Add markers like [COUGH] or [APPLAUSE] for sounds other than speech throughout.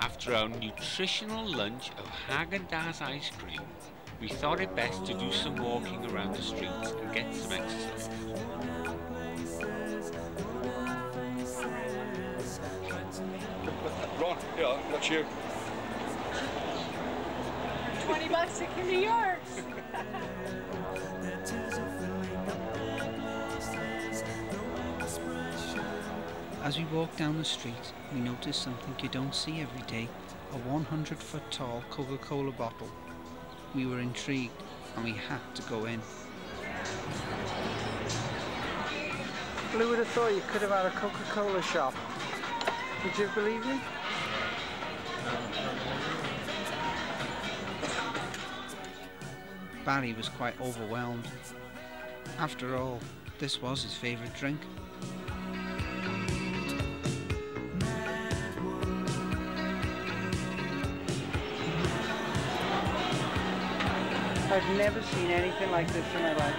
After our nutritional lunch of Haagen-Dazs ice cream, we thought it best to do some walking around the streets and get some exercise. [LAUGHS] Ron, yeah, that's you. 20 bucks to come to [LAUGHS] As we walked down the street, we noticed something you don't see every day a 100 foot tall Coca Cola bottle. We were intrigued and we had to go in. Who would have thought you could have had a Coca Cola shop? Would you believe me? Barry was quite overwhelmed. After all, this was his favourite drink. I've never seen anything like this in my life.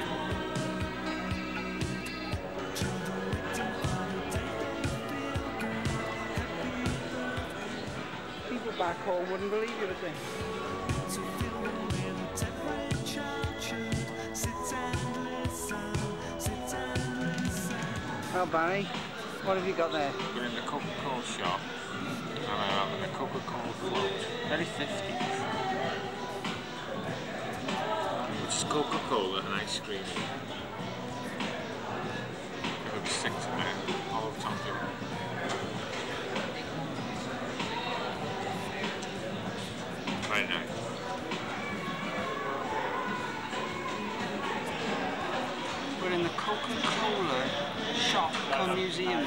People back home wouldn't believe you, would? Well, Barry, what have you got there? We're in the Coca-Cola shop and I'm having a Coca-Cola float. Very 50s. Coca-Cola and ice cream. It'll be sick to me all the time. Very nice. We're in the Coca-Cola shop come museum.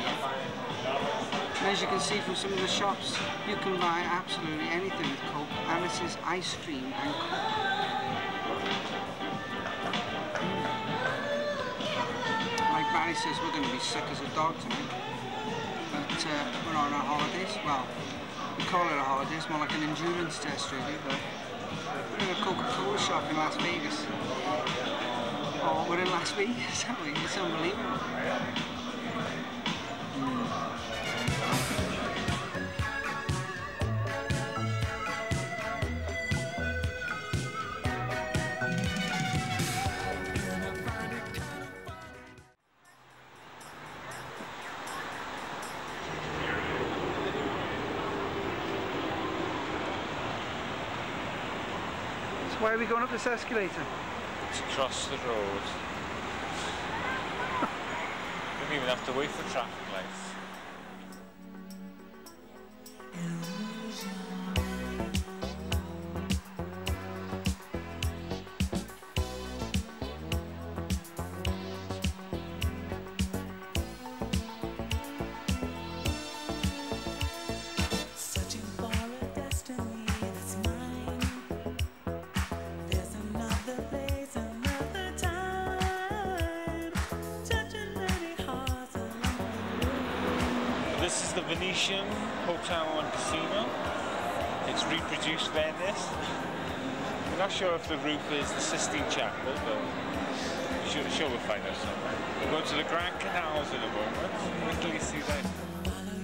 And as you can see from some of the shops, you can buy absolutely anything with Coke, and ice cream and Coke. Barry says, we're going to be sick as a dog tonight. But uh, we're on our holidays. Well, we call it a holiday, it's more like an endurance test really, but we're in a Coca-Cola shop in Las Vegas. Oh, we're in Las Vegas, [LAUGHS] aren't we? It's unbelievable. Why are we going up this escalator? to cross the road. [LAUGHS] Don't even have to wait for traffic lights. This is the Venetian Hotel and Casino. It's reproduced Venice. I'm not sure if the roof is the Sistine Chapel, but sure, sure we'll find out somewhere. We'll go to the Grand Canals in a moment. Till you see that. Follow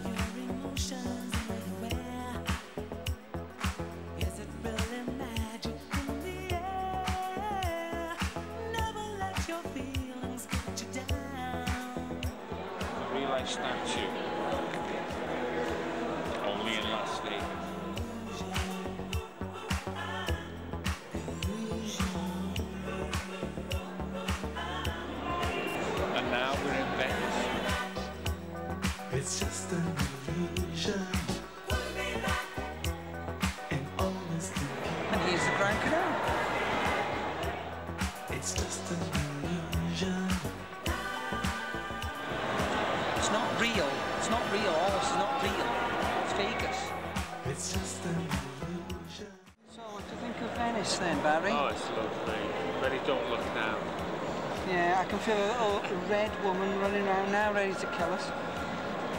now we're in Venice. It's just an illusion. And honesty, And here's the Grand Canal. it's just an illusion. It's not real. It's not real. All this is not real. It's Vegas. It's just an illusion. So what do you think of Venice then, Barry? Oh, it's lovely. Ready, don't look now. Yeah, I can feel a little red woman running around now ready to kill us.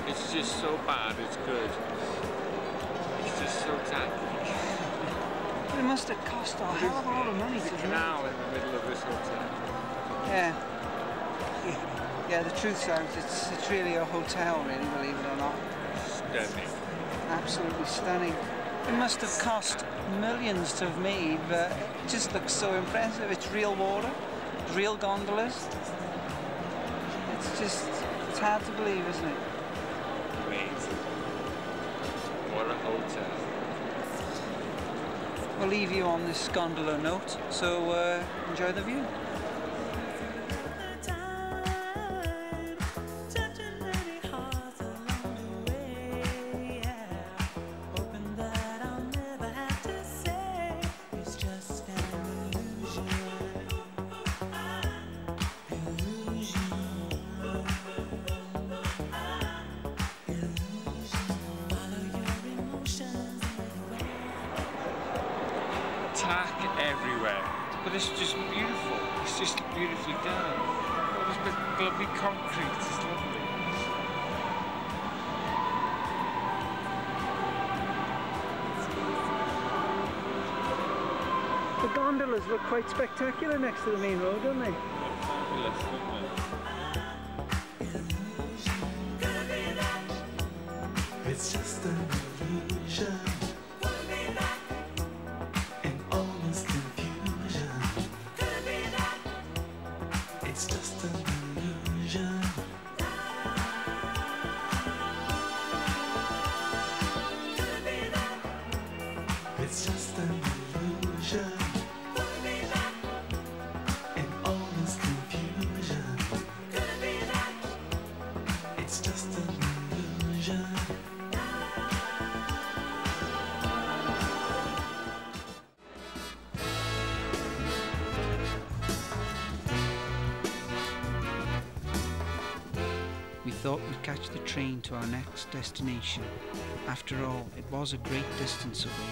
It's just so bad, it's good. It's just so tacky. It must have cost a hell of a lot of money There's to canal in the middle of this hotel. Yeah. Yeah, the truth's out. It's, it's really a hotel, really, believe it or not. Stunning. Absolutely stunning. It must have cost millions to have made, but it just looks so impressive. It's real water, real gondolas. It's just, it's hard to believe, isn't it? Amazing. What a hotel. We'll leave you on this gondola note, so uh, enjoy the view. But it's just beautiful. It's just beautifully done. All this big lovely concrete. It's lovely. The gondolas look quite spectacular next to the main road, don't they? They're fabulous, aren't thought we'd catch the train to our next destination. After all, it was a great distance away,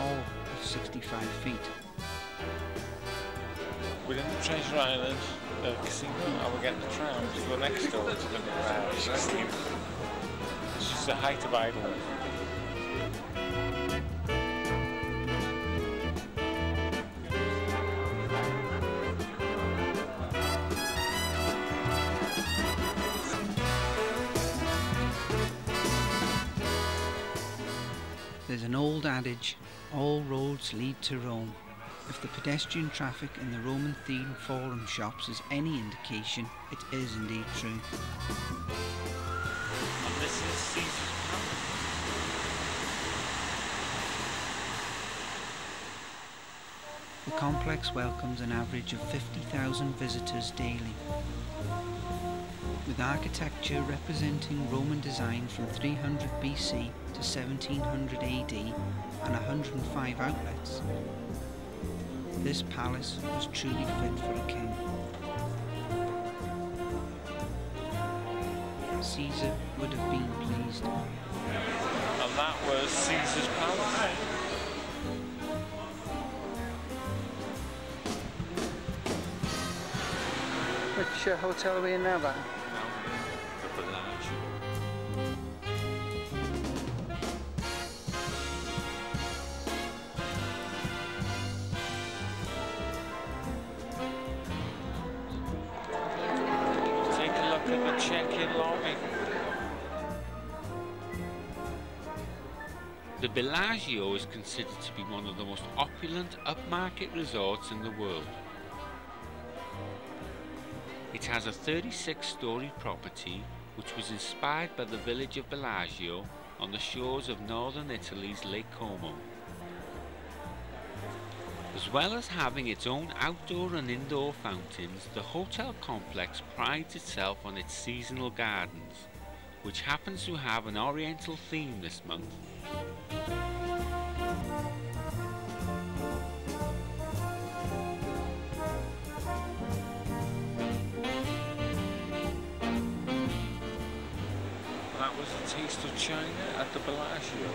all of 65 feet. We're in the Treasure Island uh, casino and we're getting the tram to go next door to the Mirage It's just the height of Ireland. Adage, all roads lead to Rome. If the pedestrian traffic in the Roman themed forum shops is any indication, it is indeed true. The complex welcomes an average of 50,000 visitors daily. With architecture representing Roman design from 300 BC to 1700 AD and 105 outlets, this palace was truly fit for a king. Caesar would have been pleased. And that was Caesar's Palace. Which uh, hotel are we in now, Barry? Check-in lobby. The Bellagio is considered to be one of the most opulent upmarket resorts in the world. It has a 36 story property which was inspired by the village of Bellagio on the shores of northern Italy's Lake Como. As well as having its own outdoor and indoor fountains, the hotel complex prides itself on its seasonal gardens, which happens to have an oriental theme this month. That was a taste of China at the Bellagio.